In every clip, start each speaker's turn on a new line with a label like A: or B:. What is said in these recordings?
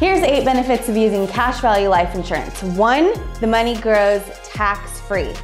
A: Here's eight benefits of using cash value life insurance. One, the money grows tax-free.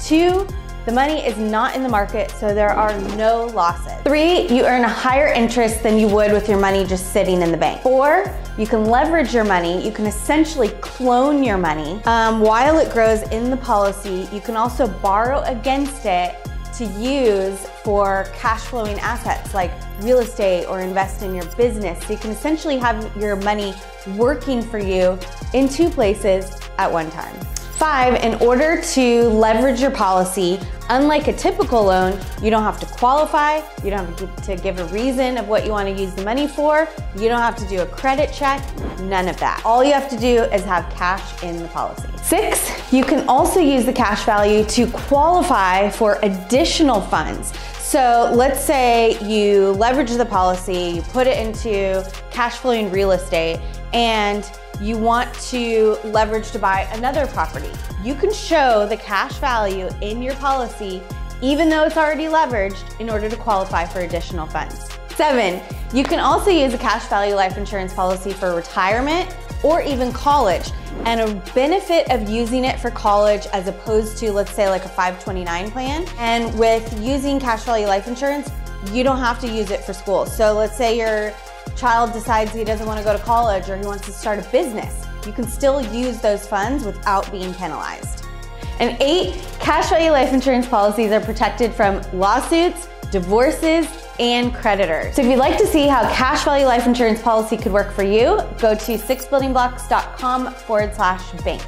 A: Two, the money is not in the market, so there are no losses. Three, you earn a higher interest than you would with your money just sitting in the bank. Four, you can leverage your money. You can essentially clone your money. Um, while it grows in the policy, you can also borrow against it to use for cash flowing assets like real estate or invest in your business. So you can essentially have your money working for you in two places at one time. Five, in order to leverage your policy, unlike a typical loan, you don't have to qualify, you don't have to give a reason of what you want to use the money for, you don't have to do a credit check, none of that. All you have to do is have cash in the policy. Six, you can also use the cash value to qualify for additional funds. So let's say you leverage the policy, you put it into cash flowing real estate, and you want to leverage to buy another property. You can show the cash value in your policy even though it's already leveraged in order to qualify for additional funds. Seven, you can also use a cash value life insurance policy for retirement or even college. And a benefit of using it for college as opposed to, let's say, like a 529 plan. And with using cash value life insurance, you don't have to use it for school. So let's say your child decides he doesn't want to go to college or he wants to start a business, you can still use those funds without being penalized. And eight, cash value life insurance policies are protected from lawsuits, divorces, and creditors. So if you'd like to see how cash value life insurance policy could work for you, go to sixbuildingblocks.com forward slash bank.